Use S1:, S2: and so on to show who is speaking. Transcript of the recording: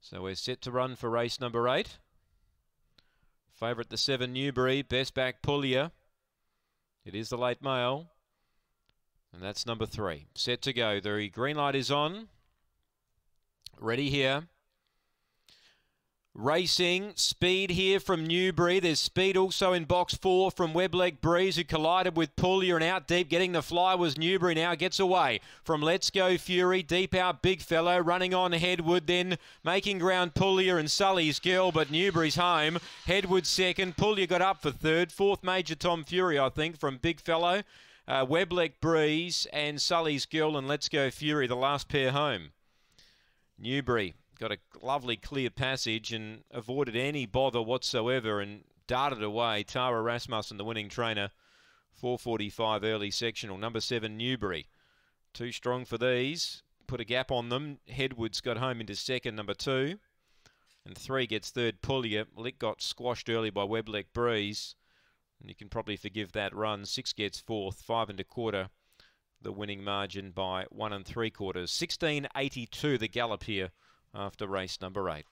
S1: So we're set to run for race number eight. Favourite the seven Newbury, best back Puglia. It is the late mail. And that's number three. Set to go. The green light is on. Ready here. Racing, speed here from Newbury. There's speed also in box four from Webleg Breeze, who collided with Puglia and out deep. Getting the fly was Newbury now. Gets away from Let's Go Fury. Deep out Big Fellow. Running on Headwood, then making ground Puglia and Sully's Girl, but Newbury's home. Headwood second. Puglia got up for third. Fourth Major Tom Fury, I think, from Big Fellow. Uh, Webleg Breeze and Sully's Girl and Let's Go Fury, the last pair home. Newbury got a lovely clear passage and avoided any bother whatsoever and darted away. Tara Rasmussen, the winning trainer, 445 early sectional. Number seven, Newbury. Too strong for these. Put a gap on them. Headwood's got home into second, number two. And three gets third, Puglia. Lick got squashed early by Webleg Breeze. And you can probably forgive that run. Six gets fourth, five and a quarter. The winning margin by one and three quarters. 1682 the gallop here after race number eight.